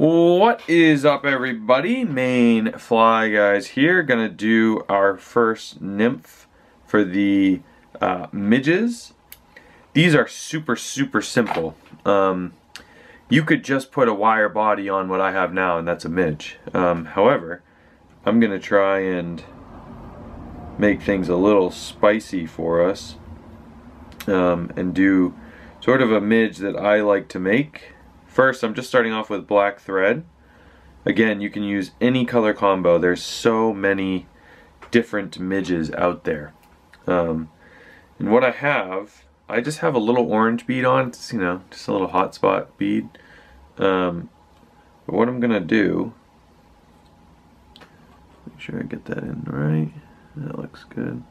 What is up everybody? Maine Fly Guys here. Gonna do our first nymph for the uh, midges. These are super super simple. Um, you could just put a wire body on what I have now and that's a midge. Um, however, I'm gonna try and make things a little spicy for us um, and do sort of a midge that I like to make First, I'm just starting off with black thread. Again, you can use any color combo. There's so many different midges out there. Um, and what I have, I just have a little orange bead on. It's, you know, just a little hotspot bead. Um, but what I'm going to do, make sure I get that in right. That looks good.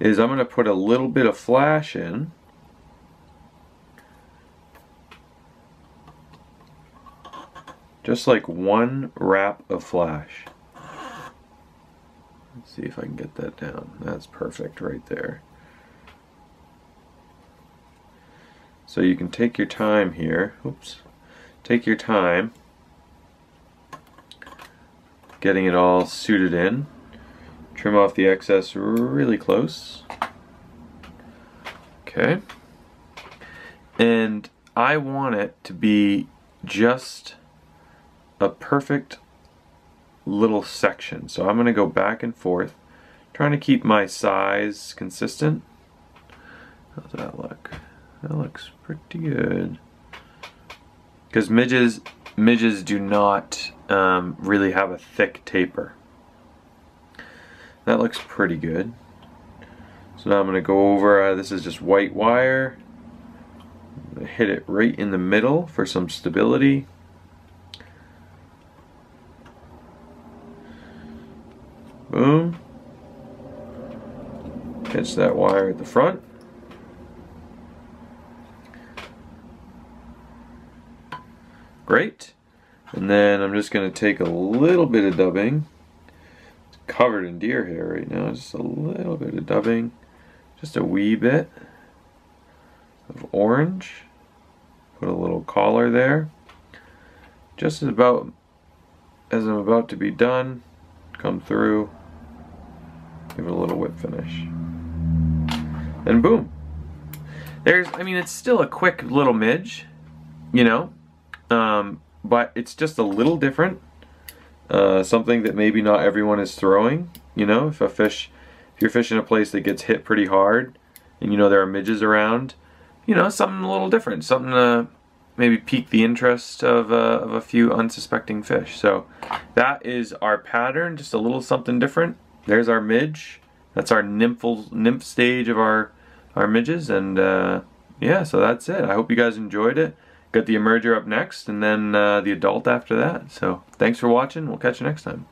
Is I'm going to put a little bit of flash in. Just like one wrap of flash. Let's see if I can get that down. That's perfect right there. So you can take your time here. Oops. Take your time getting it all suited in. Trim off the excess really close. Okay. And I want it to be just a perfect little section. So I'm going to go back and forth, trying to keep my size consistent. How's that look? That looks pretty good. Because midges, midges do not um, really have a thick taper. That looks pretty good. So now I'm going to go over, uh, this is just white wire. hit it right in the middle for some stability. Boom. Catch that wire at the front. Great. And then I'm just going to take a little bit of dubbing. It's covered in deer hair right now. Just a little bit of dubbing. Just a wee bit of orange. Put a little collar there. Just as about as I'm about to be done, come through Give it a little whip finish. And boom. There's, I mean, it's still a quick little midge, you know, um, but it's just a little different. Uh, something that maybe not everyone is throwing, you know, if a fish, if you're fishing a place that gets hit pretty hard and you know there are midges around, you know, something a little different, something to maybe pique the interest of, uh, of a few unsuspecting fish. So that is our pattern, just a little something different there's our midge. That's our nymphal, nymph stage of our, our midges. And uh, yeah, so that's it. I hope you guys enjoyed it. Got the emerger up next and then uh, the adult after that. So thanks for watching. We'll catch you next time.